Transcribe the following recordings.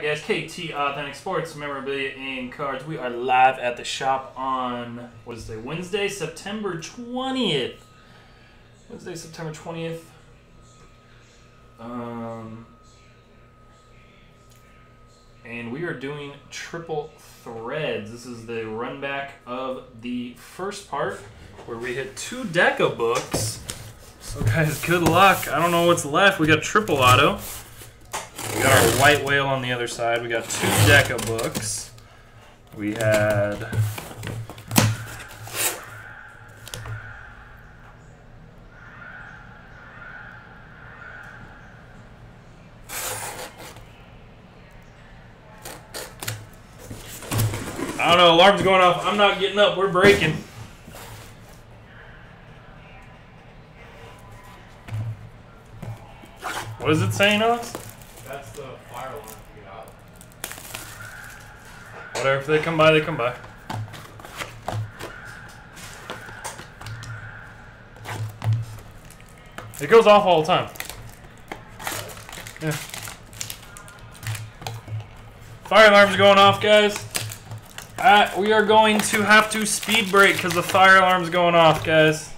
guys, KT Authentic Sports Memorabilia and Cards. We are live at the shop on what is it? Wednesday, September twentieth. Wednesday, September twentieth. Um, and we are doing triple threads. This is the run back of the first part where we hit two deca books. So guys, good luck. I don't know what's left. We got triple auto. We got our white whale on the other side. We got two deca books. We had I don't know, alarm's going off. I'm not getting up. We're breaking. What is it saying, Alex? That's the fire alarm to get out. Whatever. If they come by, they come by. It goes off all the time. Yeah. Fire alarm's going off, guys. Uh, we are going to have to speed break because the fire alarm's going off, guys.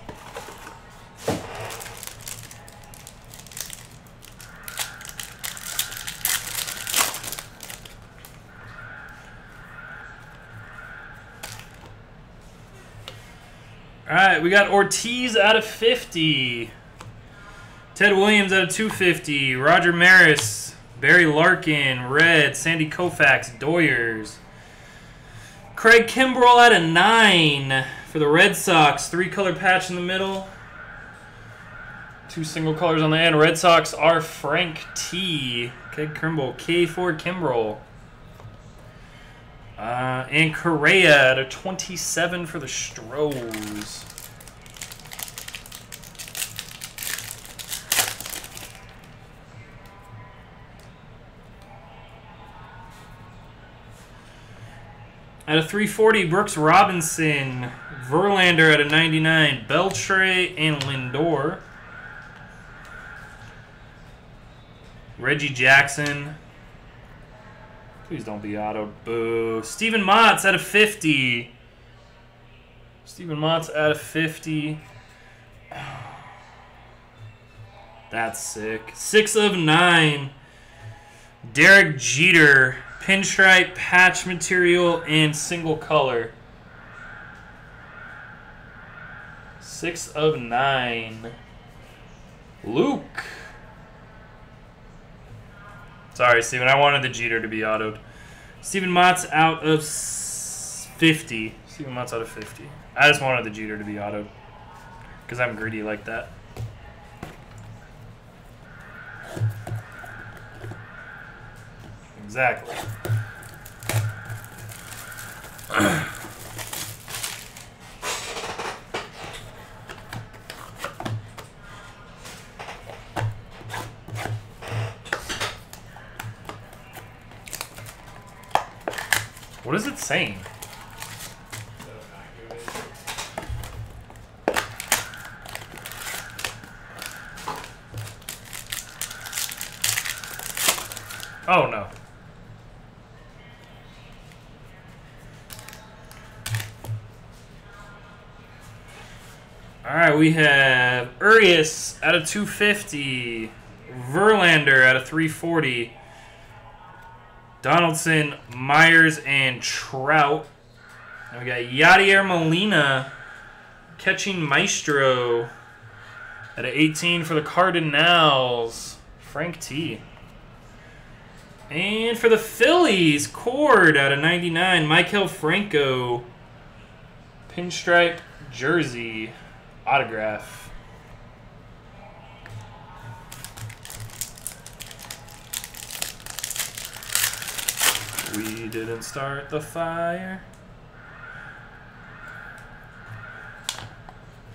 All right, we got Ortiz out of 50. Ted Williams out of 250. Roger Maris, Barry Larkin, Red, Sandy Koufax, Doyers. Craig Kimbrel out of 9 for the Red Sox. Three color patch in the middle. Two single colors on the end. Red Sox are Frank T. Craig Kimbrel, K4 Kimbrel. Uh, and Correa at a 27 for the Stros. At a 340, Brooks Robinson. Verlander at a 99. Beltre and Lindor. Reggie Jackson. Please don't be auto. Boo. Steven Matz at a 50. Steven Matz at a 50. That's sick. Six of nine. Derek Jeter. Pinstripe, patch material, and single color. Six of nine. Luke. Sorry, Steven. I wanted the Jeter to be autoed. Steven Matz out of 50. Steven Matz out of 50. I just wanted the Jeter to be autoed. Because I'm greedy like that. Exactly. what is it saying? Oh no. All right, we have Urias at a 250, Verlander at a 340, Donaldson, Myers, and Trout. And we got Yadier Molina catching Maestro at an 18 for the Cardinals, Frank T. And for the Phillies, Cord out of 99, Maikel Franco, pinstripe jersey autograph. We didn't start the fire.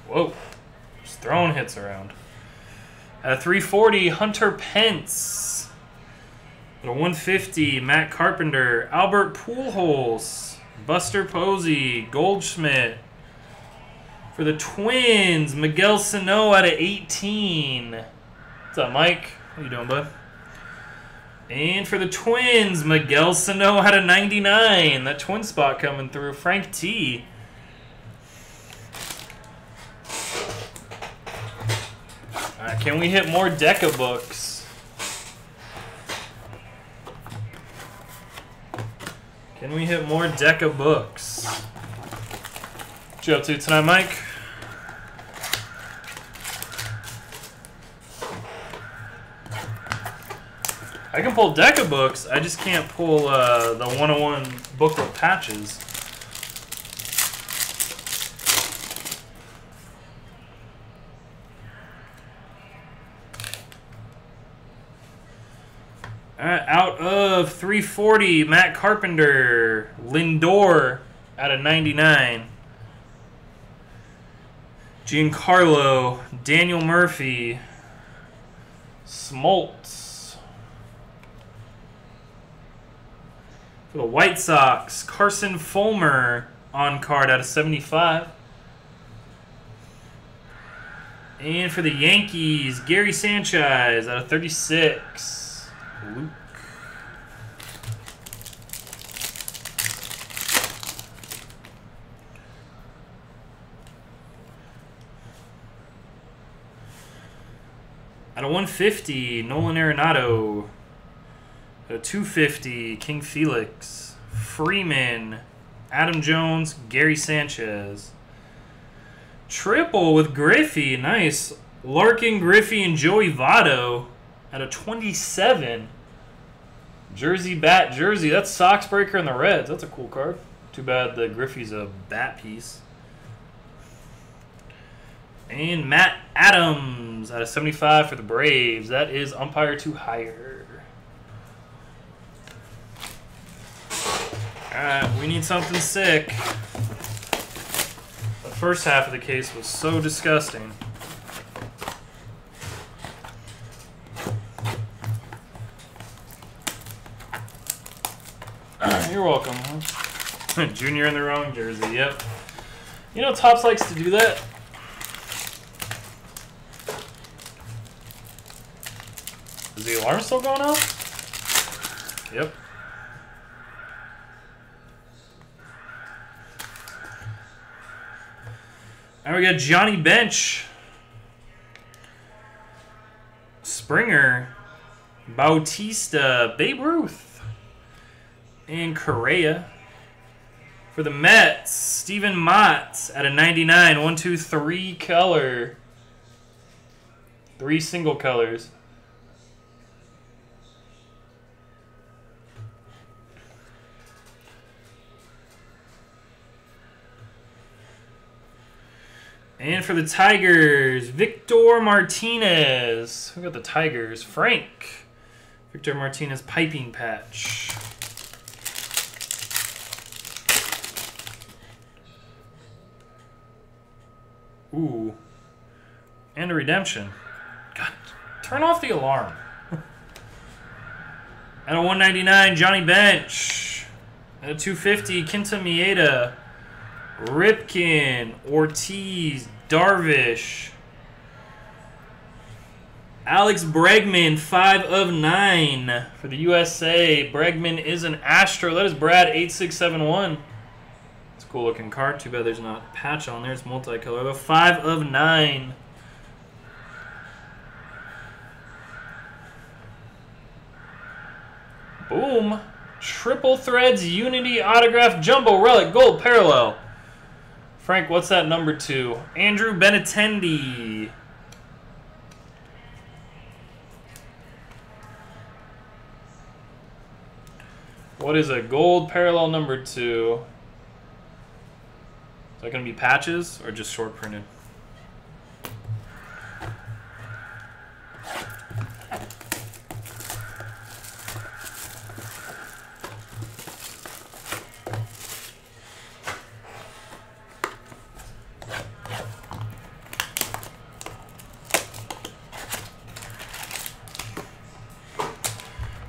Whoa. Just throwing hits around. At a 340, Hunter Pence. At a 150, Matt Carpenter. Albert Pujols. Buster Posey. Goldschmidt. For the Twins, Miguel Sano at a 18. What's up, Mike? How you doing, bud? And for the Twins, Miguel Sano had a 99. That twin spot coming through. Frank T. Can we hit more Deca books? Can we hit more Deca books? What you up to tonight, Mike? I can pull Deca books, I just can't pull uh, the 101 booklet patches. Alright, out of 340, Matt Carpenter, Lindor out of 99. Giancarlo, Daniel Murphy, Smoltz. For the White Sox, Carson Fulmer on card out of 75. And for the Yankees, Gary Sanchez out of 36. Luke. At a 150, Nolan Arenado. At a 250, King Felix. Freeman. Adam Jones, Gary Sanchez. Triple with Griffey. Nice. Larkin, Griffey, and Joey Votto at a 27. Jersey bat jersey. That's Sox breaker in the Reds. That's a cool card. Too bad the Griffey's a bat piece. And Matt Adams out of 75 for the Braves. That is umpire to hire. Alright, we need something sick. The first half of the case was so disgusting. You're welcome. Junior in the wrong jersey, yep. You know Topps likes to do that? Is the alarm still going off? Yep. We got Johnny Bench. Springer. Bautista. Babe Ruth. And Correa. For the Mets, Steven Matz at a 99. One, two, three color. Three single colors. And for the Tigers, Victor Martinez. Who got the Tigers? Frank. Victor Martinez piping patch. Ooh. And a redemption. God, turn off the alarm. At a 199, Johnny Bench. At a 250, Kenta Maeda. Ripken, Ortiz, Darvish. Alex Bregman, 5 of 9 for the USA. Bregman is an Astro. That is Brad 8671. It's a cool looking card. Too bad there's not a patch on there. It's multicolor. The 5 of 9. Boom. Triple Threads Unity Autograph Jumbo Relic Gold Parallel. Frank, what's that number two? Andrew Benintendi. What is a gold parallel number two? Is that going to be patches or just short printed?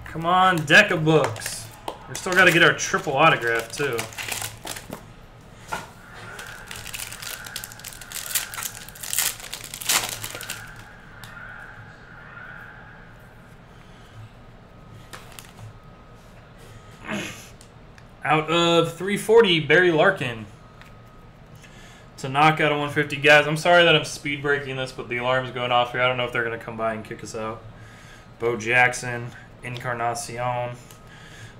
Come on, Deca books. We still got to get our triple autograph too. Out of 340, Barry Larkin. To knock out of 150. Guys, I'm sorry that I'm speed breaking this, but the alarm's going off here. I don't know if they're going to come by and kick us out. Bo Jackson, Encarnacion.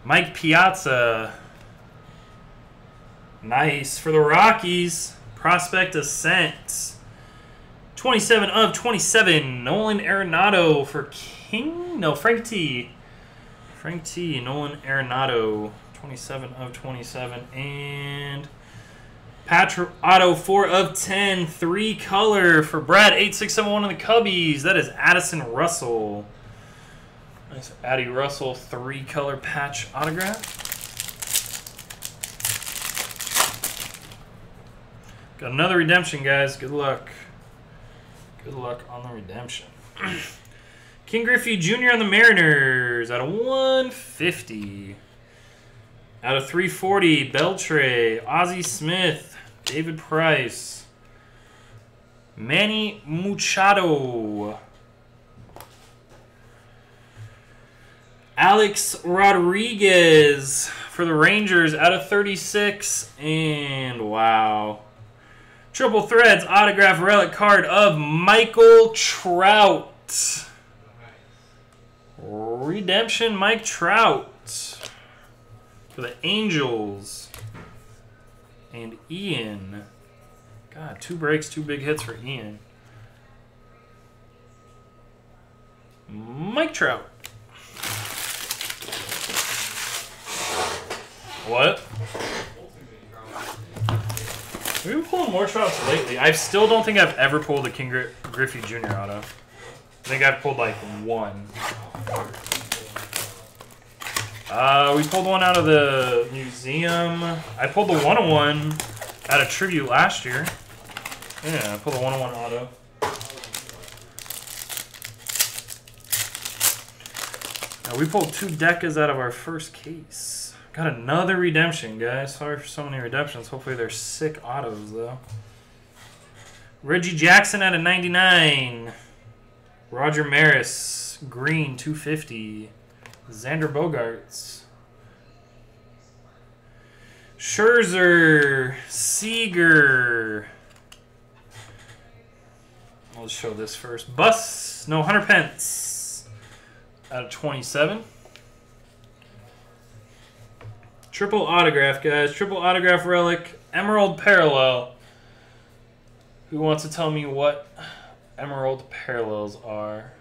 Mike Piazza. Nice. For the Rockies, Prospect Ascent. 27 of 27. Nolan Arenado for King? No, Frank T. Frank T. Nolan Arenado. 27 of 27. And Patrick Otto, 4 of 10. Three color for Brad 8671 in the Cubbies. That is Addison Russell. Nice Addie Russell three color patch autograph. Got another redemption, guys. Good luck. Good luck on the redemption. King Griffey Jr. on the Mariners out of 150. Out of 340, Beltre, Ozzie Smith, David Price, Manny Machado, Alex Rodriguez for the Rangers out of 36. And wow. Triple Threads autograph relic card of Michael Trout. Redemption Mike Trout for the Angels. And Ian. God, two breaks, two big hits for Ian. Mike Trout. What? We've been pulling more Trouts lately. I still don't think I've ever pulled a King Gri- Griffey Jr. auto. I think I've pulled like one. Uh, we pulled one out of the museum. I pulled the 101 out of tribute last year. Yeah, I pulled the 101 auto. Now, we pulled two Decas out of our first case. Got another redemption, guys. Sorry for so many redemptions. Hopefully they're sick autos, though. Reggie Jackson out of 99. Roger Maris, green, 250. Xander Bogaerts. Scherzer, Seager. I'll show this first. Bus, no, Hunter Pence out of 27. Triple autograph, guys. Triple autograph relic. Emerald Parallel. Who wants to tell me what Emerald Parallels are?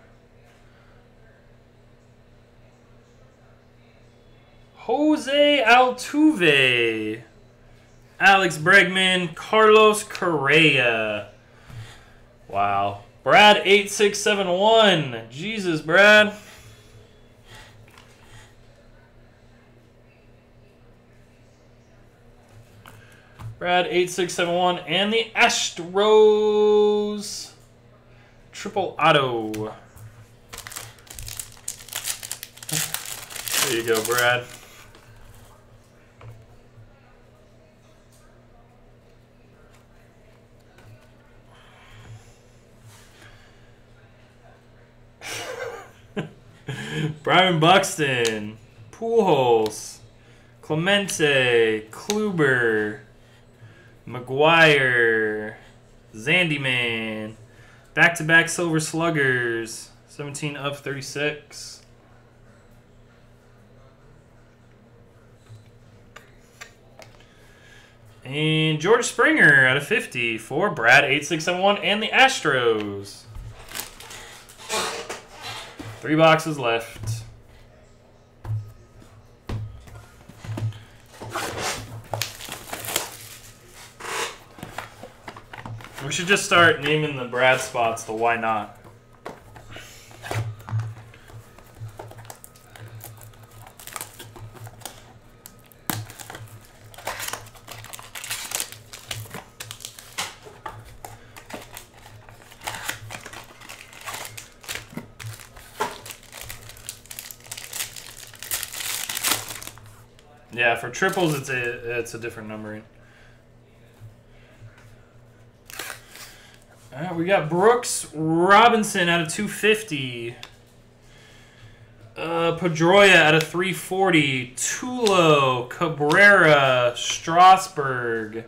Jose Altuve. Alex Bregman. Carlos Correa. Wow. Brad 8671. Jesus, Brad. Brad eight six seven one and the Astros triple auto. There you go, Brad. Byron Buxton, Pujols, Clemente, Kluber, McGwire, Zandyman, back-to-back Silver Sluggers, 17 of 36. And George Springer out of 50 for Brad 8671 and the Astros. Three boxes left. We should just start naming the Brad spots the why not. Yeah, for triples it's a it's a different numbering. All right, we got Brooks Robinson out of 250. Uh, Pedroia at a 340. Tulo, Cabrera, Strasburg.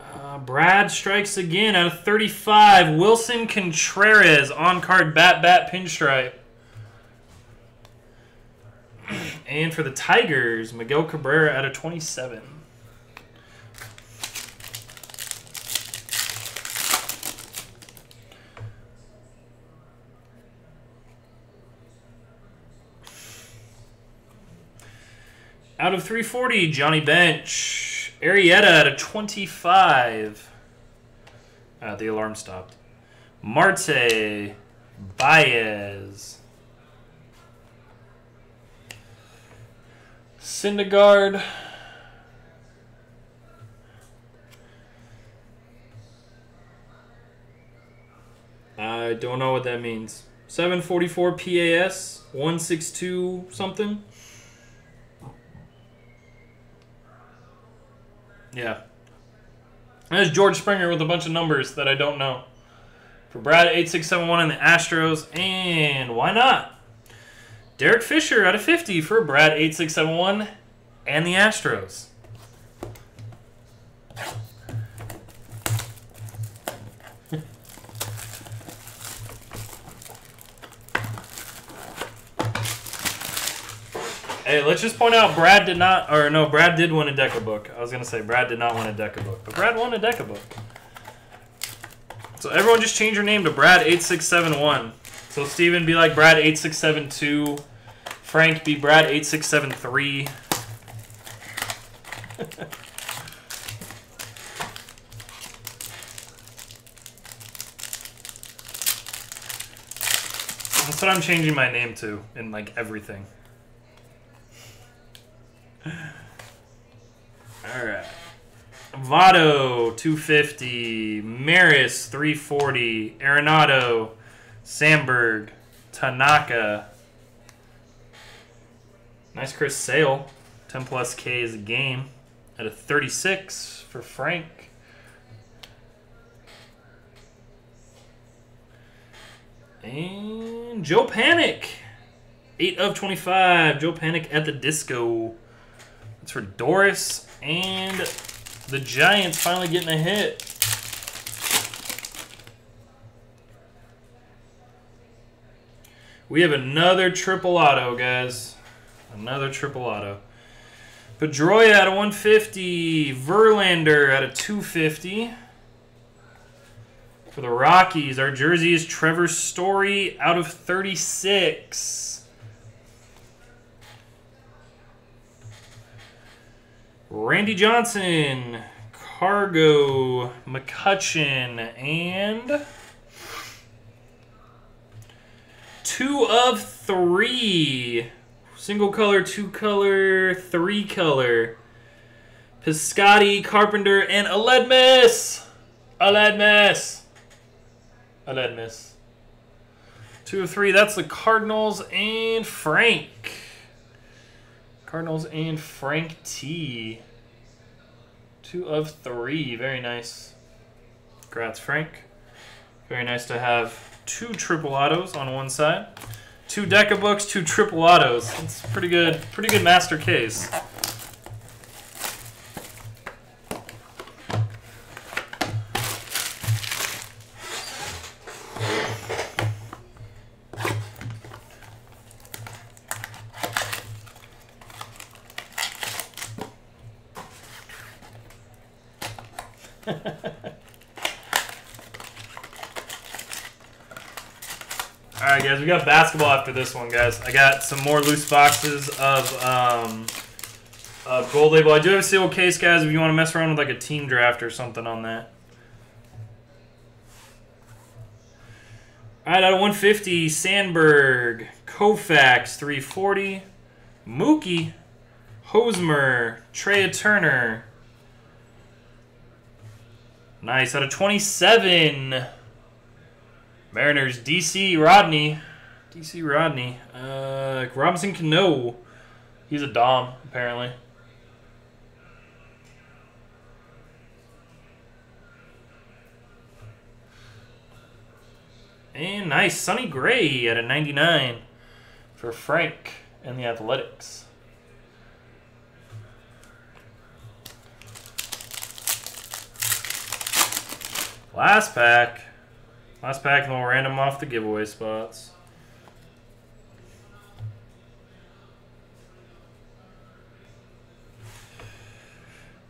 Uh, Brad strikes again out of 35. Willson Contreras on card bat bat pinstripe. And for the Tigers, Miguel Cabrera out of 27. Out of 340, Johnny Bench. Arrieta at a 25. Uh, the alarm stopped. Marte. Baez. Syndergaard. I don't know what that means. 744 PAS, 162 something. Yeah. There's George Springer with a bunch of numbers that I don't know. For Brad 8671 and the Astros, and why not? Derek Fisher out of 50 for Brad 8671 and the Astros. Hey, let's just point out Brad did not, or no, Brad did win a Deca book. I was gonna say Brad did not win a Deca book, but Brad won a Deca book. So everyone just change your name to Brad eight six seven one. So Steven be like Brad eight six seven two, Frank be Brad eight six seven three. That's what I'm changing my name to in like everything. Alright. Votto, 250. Maris, 340. Arenado, Sandberg, Tanaka. Nice Chris Sale. 10 plus K is a game. At a 36 for Frank. And Joe Panik. 8 of 25. Joe Panic at the disco. It's for Doris and the Giants finally getting a hit. We have another triple auto, guys. Another triple auto. Pedroia out of 150. Verlander out of 250. For the Rockies, our jersey is Trevor Story out of 36. Randy Johnson, Cargo, McCutcheon, and two of three. Single color, two color, three color. Piscotti, Carpenter, and Aledmys. Aledmys. Aledmys. Two of three. That's the Cardinals and Frank. Cardinals and Frank T. Two of three. Very nice. Congrats, Frank. Very nice to have two triple autos on one side. Two Deca books, two triple autos. It's pretty good. Pretty good master case. All right, guys, we got basketball after this one, guys. I got some more loose boxes of um, of gold label. I do have a sealed case, guys. If you want to mess around with like a team draft or something on that. All right, out of 150, Sandberg, Koufax, 340, Mookie, Hosmer, Trea Turner. Nice, out of 27. Mariners, DC Rodney. DC Rodney. Uh, Robinson Cano. He's a Dom, apparently. And nice, Sonny Gray at a 99 for Frank and the Athletics. Last pack. Last pack, and we'll random off the giveaway spots.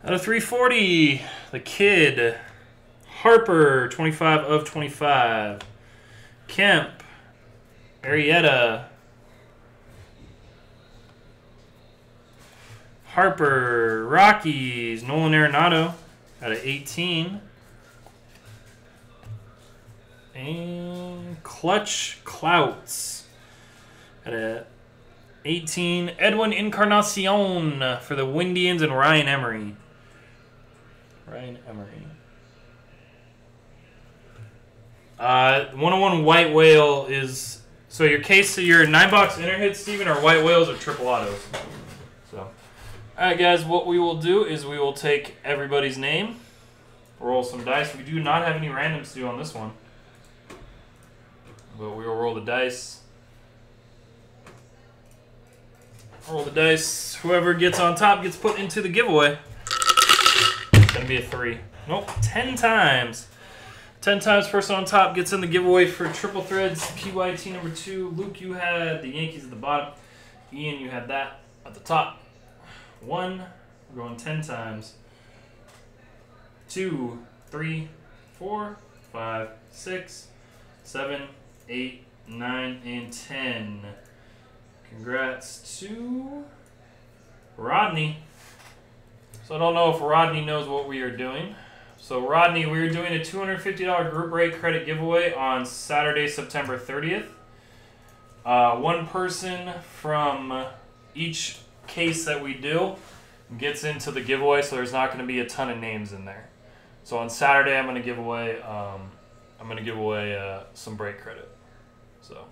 Out of 340, the kid, Harper, 25 of 25. Kemp, Arrieta, Harper, Rockies, Nolan Arenado out of 18. And Clutch Clouts at a 18. Edwin Encarnacion for the Windians and Ryan Emery. Ryan Emery. Uh, 101 White Whale is so your case your nine box inner hit Steven are white whales or triple autos. So, all right, guys, what we will do is we will take everybody's name, roll some dice. We do not have any randoms to do on this one, but we will roll the dice. Roll the dice. Whoever gets on top gets put into the giveaway. Gonna be a three. Nope, ten times. Ten times person on top gets in the giveaway for triple threads. PYT number two. Luke, you had the Yankees at the bottom. Ian, you had that at the top. One. We're going ten times. Two, three, four, five, six, seven, eight, nine, and ten. Congrats to Rodney. So I don't know if Rodney knows what we are doing. So Rodney, we're doing a $250 group rate credit giveaway on Saturday, September 30th. Uh, one person from each case that we do gets into the giveaway, so there's not going to be a ton of names in there. So on Saturday, I'm going to give away, um, I'm going to give away uh, some break credit. So.